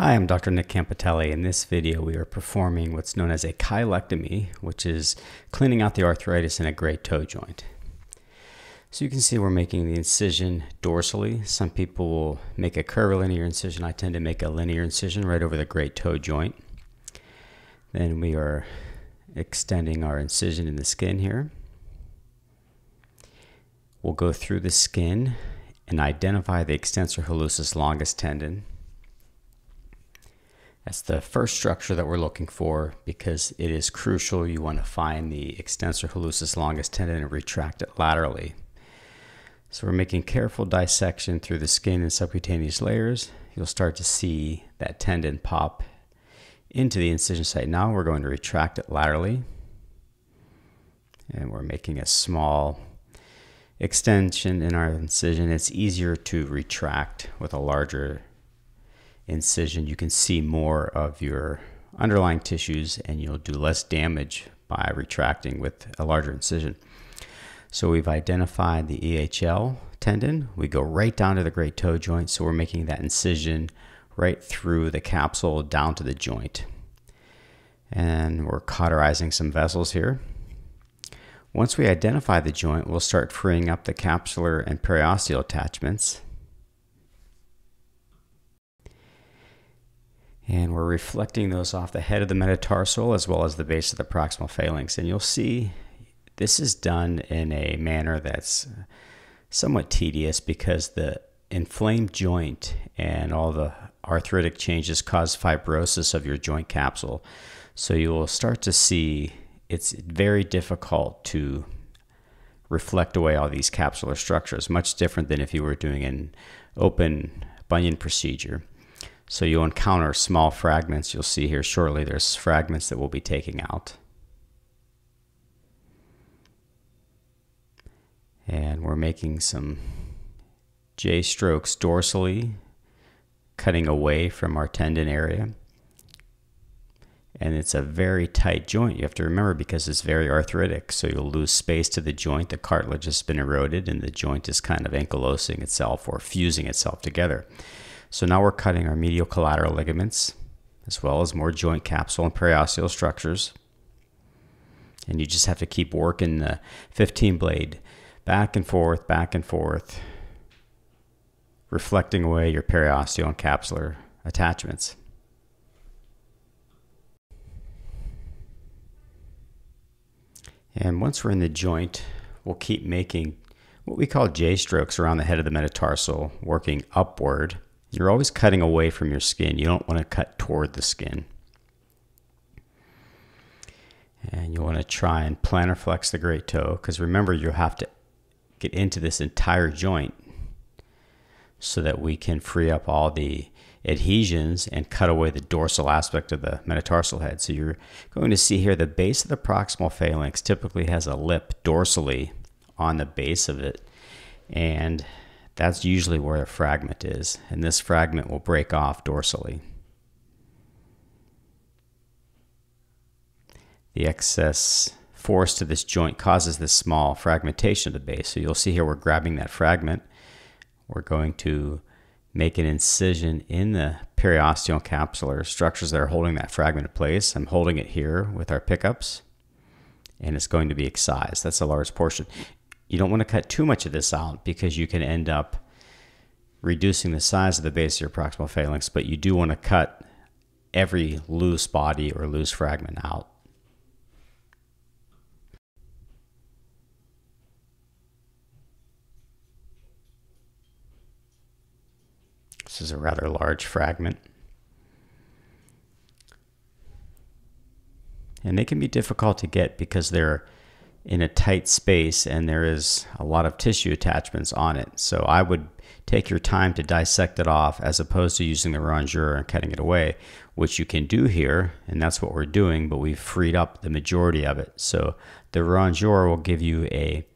Hi, I'm Dr. Nick Campitelli. In this video, we are performing what's known as a cheilectomy, which is cleaning out the arthritis in a great toe joint. So you can see we're making the incision dorsally. Some people will make a curvilinear incision. I tend to make a linear incision right over the great toe joint. Then we are extending our incision in the skin here. We'll go through the skin and identify the extensor hallucis longus tendon. That's the first structure that we're looking for because it is crucial. You want to find the extensor hallucis longus tendon and retract it laterally. So we're making careful dissection through the skin and subcutaneous layers. You'll start to see that tendon pop into the incision site. Now we're going to retract it laterally. And we're making a small extension in our incision. It's easier to retract with a larger incision, you can see more of your underlying tissues and you'll do less damage by retracting with a larger incision. So we've identified the EHL tendon. We go right down to the great toe joint. So we're making that incision right through the capsule down to the joint. And we're cauterizing some vessels here. Once we identify the joint, we'll start freeing up the capsular and periosteal attachments. And we're reflecting those off the head of the metatarsal as well as the base of the proximal phalanx. And you'll see this is done in a manner that's somewhat tedious because the inflamed joint and all the arthritic changes cause fibrosis of your joint capsule. So you will start to see it's very difficult to reflect away all these capsular structures, much different than if you were doing an open bunion procedure. So you'll encounter small fragments. You'll see here shortly there's fragments that we'll be taking out. And we're making some J strokes dorsally, cutting away from our tendon area. And it's a very tight joint. You have to remember because it's very arthritic. So you'll lose space to the joint. The cartilage has been eroded and the joint is kind of ankylosing itself or fusing itself together. So now we're cutting our medial collateral ligaments as well as more joint capsule and periosteal structures. And you just have to keep working the 15 blade back and forth, back and forth, reflecting away your periosteal and capsular attachments. And once we're in the joint, we'll keep making what we call J strokes around the head of the metatarsal, working upward you're always cutting away from your skin. You don't want to cut toward the skin. And you want to try and plantar flex the great toe because remember you have to get into this entire joint so that we can free up all the adhesions and cut away the dorsal aspect of the metatarsal head. So you're going to see here the base of the proximal phalanx typically has a lip dorsally on the base of it. And that's usually where a fragment is, and this fragment will break off dorsally. The excess force to this joint causes this small fragmentation of the base. So you'll see here we're grabbing that fragment. We're going to make an incision in the periosteal capsular structures that are holding that fragment in place. I'm holding it here with our pickups and it's going to be excised. That's a large portion. You don't want to cut too much of this out because you can end up reducing the size of the base of your proximal phalanx, but you do want to cut every loose body or loose fragment out. This is a rather large fragment. And they can be difficult to get because they're in a tight space and there is a lot of tissue attachments on it. So I would take your time to dissect it off as opposed to using the rongeur and cutting it away, which you can do here, and that's what we're doing, but we've freed up the majority of it. So the rongeur will give you a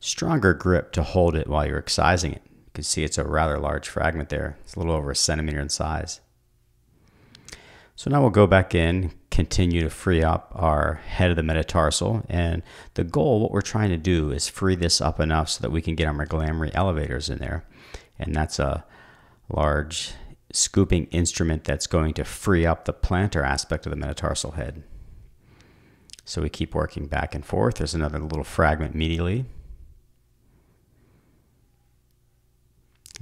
stronger grip to hold it while you're excising it. You can see it's a rather large fragment there. It's a little over a centimeter in size. So now we'll go back in, continue to free up our head of the metatarsal. And the goal, what we're trying to do is free this up enough so that we can get our McGlamry elevators in there. And that's a large scooping instrument that's going to free up the plantar aspect of the metatarsal head. So we keep working back and forth. There's another little fragment medially.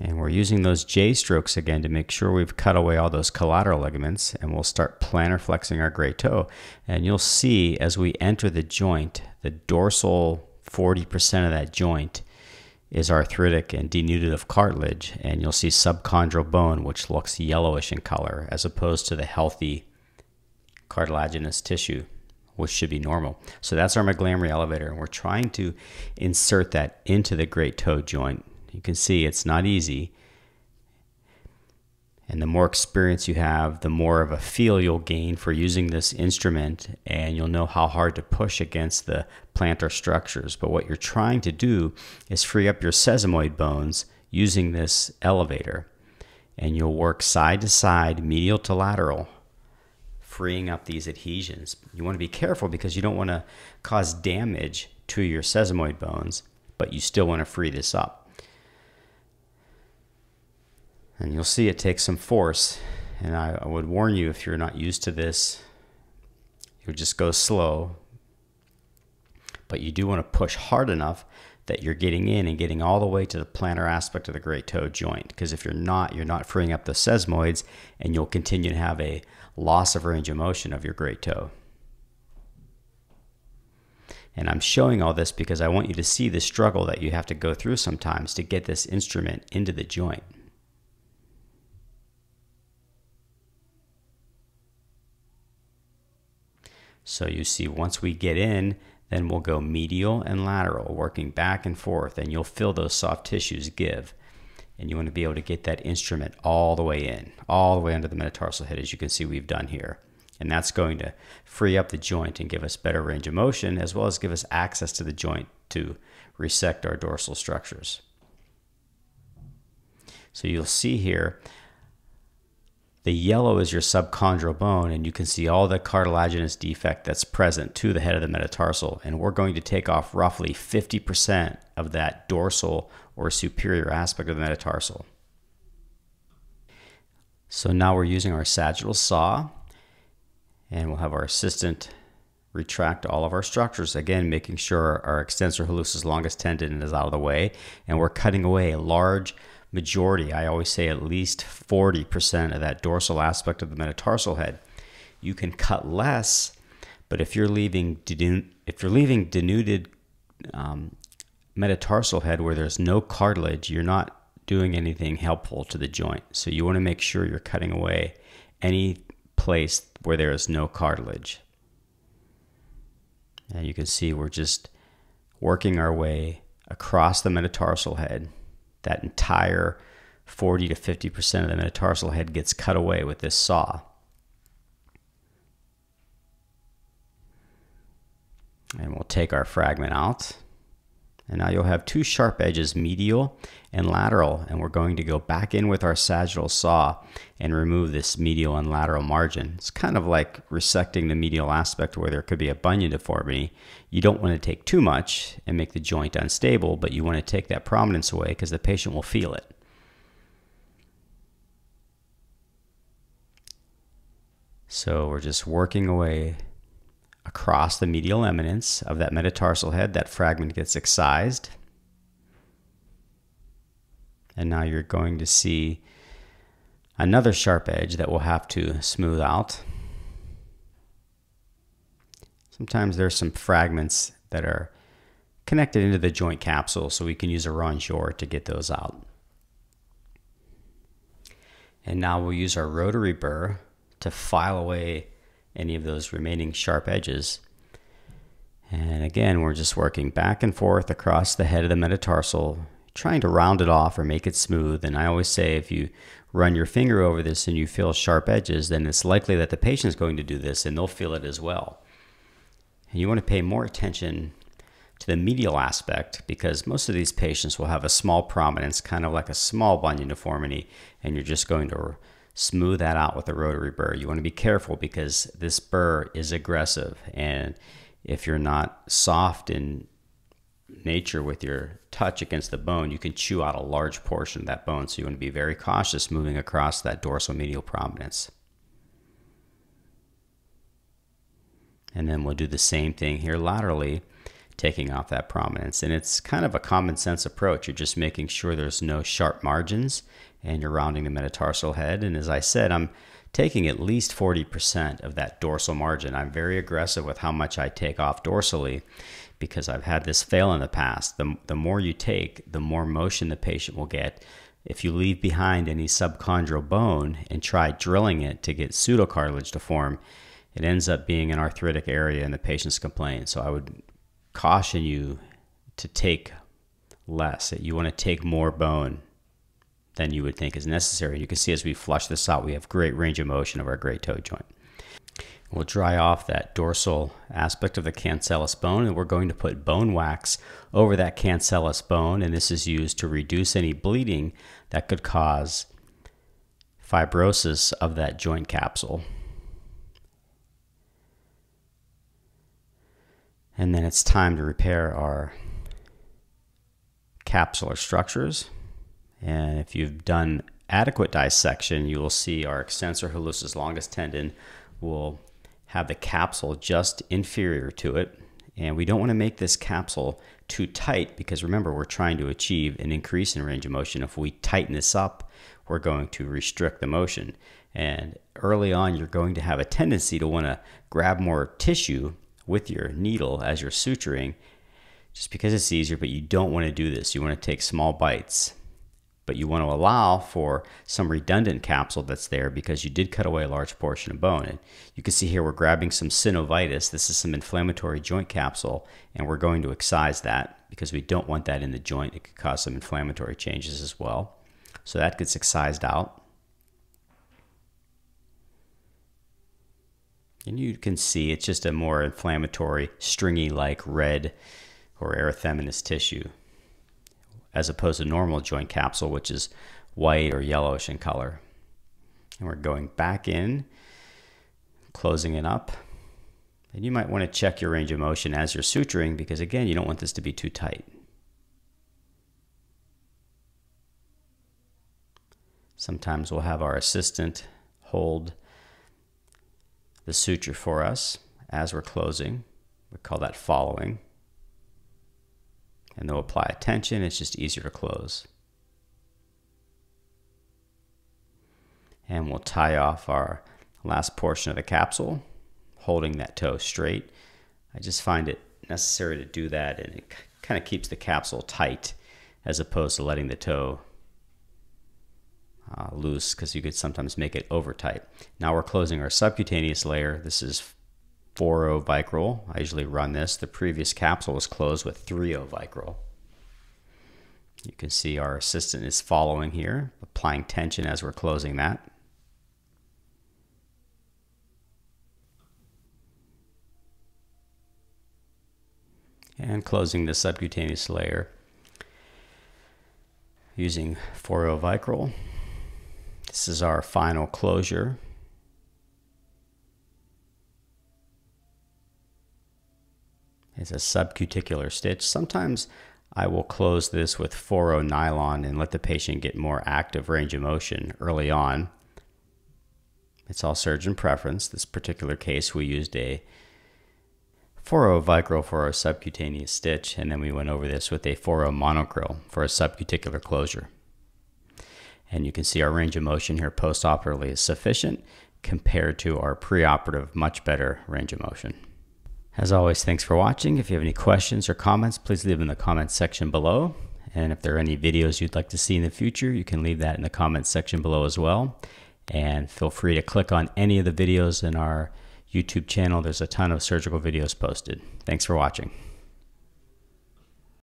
And we're using those J strokes again to make sure we've cut away all those collateral ligaments and we'll start plantar flexing our great toe. And you'll see as we enter the joint, the dorsal 40% of that joint is arthritic and denuded of cartilage. And you'll see subchondral bone, which looks yellowish in color, as opposed to the healthy cartilaginous tissue, which should be normal. So that's our McGlamry elevator. And we're trying to insert that into the great toe joint you can see it's not easy. And the more experience you have, the more of a feel you'll gain for using this instrument, and you'll know how hard to push against the plantar structures. But what you're trying to do is free up your sesamoid bones using this elevator. And you'll work side to side, medial to lateral, freeing up these adhesions. You want to be careful because you don't want to cause damage to your sesamoid bones, but you still want to free this up. And you'll see it takes some force. And I, I would warn you if you're not used to this, you'll just go slow. But you do want to push hard enough that you're getting in and getting all the way to the plantar aspect of the great toe joint. Because if you're not, you're not freeing up the sesamoids and you'll continue to have a loss of range of motion of your great toe. And I'm showing all this because I want you to see the struggle that you have to go through sometimes to get this instrument into the joint. So you see, once we get in, then we'll go medial and lateral, working back and forth, and you'll feel those soft tissues give. And you want to be able to get that instrument all the way in, all the way under the metatarsal head, as you can see we've done here. And that's going to free up the joint and give us better range of motion, as well as give us access to the joint to resect our dorsal structures. So you'll see here the yellow is your subchondral bone, and you can see all the cartilaginous defect that's present to the head of the metatarsal. And we're going to take off roughly 50% of that dorsal or superior aspect of the metatarsal. So now we're using our sagittal saw, and we'll have our assistant retract all of our structures. Again, making sure our extensor hallucis longus tendon is out of the way, and we're cutting away a large majority, I always say at least 40% of that dorsal aspect of the metatarsal head. You can cut less, but if you're leaving if you're leaving denuded um, metatarsal head where there's no cartilage, you're not doing anything helpful to the joint. So you want to make sure you're cutting away any place where there is no cartilage. And you can see we're just working our way across the metatarsal head that entire 40 to 50% of the metatarsal head gets cut away with this saw. And we'll take our fragment out. And now you'll have two sharp edges, medial and lateral, and we're going to go back in with our sagittal saw and remove this medial and lateral margin. It's kind of like resecting the medial aspect where there could be a bunion deformity. You don't want to take too much and make the joint unstable, but you want to take that prominence away because the patient will feel it. So we're just working away across the medial eminence of that metatarsal head, that fragment gets excised. And now you're going to see another sharp edge that we'll have to smooth out. Sometimes there's some fragments that are connected into the joint capsule, so we can use a rongeur to get those out. And now we'll use our rotary burr to file away any of those remaining sharp edges. And again, we're just working back and forth across the head of the metatarsal, trying to round it off or make it smooth. And I always say if you run your finger over this and you feel sharp edges, then it's likely that the patient is going to do this and they'll feel it as well. And you want to pay more attention to the medial aspect because most of these patients will have a small prominence, kind of like a small bunion deformity, and you're just going to smooth that out with a rotary burr. You want to be careful because this burr is aggressive. And if you're not soft in nature with your touch against the bone, you can chew out a large portion of that bone. So you want to be very cautious moving across that dorsal medial prominence. And then we'll do the same thing here laterally, taking off that prominence. And it's kind of a common sense approach. You're just making sure there's no sharp margins and you're rounding the metatarsal head. And as I said, I'm taking at least 40% of that dorsal margin. I'm very aggressive with how much I take off dorsally because I've had this fail in the past. The, the more you take, the more motion the patient will get. If you leave behind any subchondral bone and try drilling it to get pseudocartilage to form, it ends up being an arthritic area and the patient's complain. So I would caution you to take less. You want to take more bone than you would think is necessary. You can see as we flush this out, we have great range of motion of our great toe joint. We'll dry off that dorsal aspect of the cancellous bone and we're going to put bone wax over that cancellous bone and this is used to reduce any bleeding that could cause fibrosis of that joint capsule. And then it's time to repair our capsular structures. And if you've done adequate dissection, you will see our extensor hallucis longus tendon will have the capsule just inferior to it. And we don't want to make this capsule too tight because remember, we're trying to achieve an increase in range of motion. If we tighten this up, we're going to restrict the motion. And early on, you're going to have a tendency to want to grab more tissue with your needle as you're suturing just because it's easier, but you don't want to do this. You want to take small bites but you want to allow for some redundant capsule that's there because you did cut away a large portion of bone. And you can see here we're grabbing some synovitis. This is some inflammatory joint capsule, and we're going to excise that because we don't want that in the joint. It could cause some inflammatory changes as well. So that gets excised out. And you can see it's just a more inflammatory, stringy like red or erythematous tissue as opposed to normal joint capsule, which is white or yellowish in color. And we're going back in, closing it up. And you might want to check your range of motion as you're suturing because, again, you don't want this to be too tight. Sometimes we'll have our assistant hold the suture for us as we're closing. We call that following and they'll apply a tension. It's just easier to close. And we'll tie off our last portion of the capsule, holding that toe straight. I just find it necessary to do that and it kind of keeps the capsule tight as opposed to letting the toe uh, loose because you could sometimes make it over tight. Now we're closing our subcutaneous layer. This is 4-0 Vicryl. I usually run this. The previous capsule was closed with 3-0 Vicryl. You can see our assistant is following here, applying tension as we're closing that. And closing the subcutaneous layer using 4-0 Vicryl. This is our final closure. It's a subcuticular stitch. Sometimes I will close this with 4 nylon and let the patient get more active range of motion early on. It's all surgeon preference. This particular case, we used a 4 Vicryl for our subcutaneous stitch, and then we went over this with a 4 monocryl for a subcuticular closure. And you can see our range of motion here postoperatively is sufficient compared to our preoperative much better range of motion. As always, thanks for watching. If you have any questions or comments, please leave them in the comments section below. And if there are any videos you'd like to see in the future, you can leave that in the comments section below as well. And feel free to click on any of the videos in our YouTube channel. There's a ton of surgical videos posted. Thanks for watching.